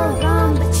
Ram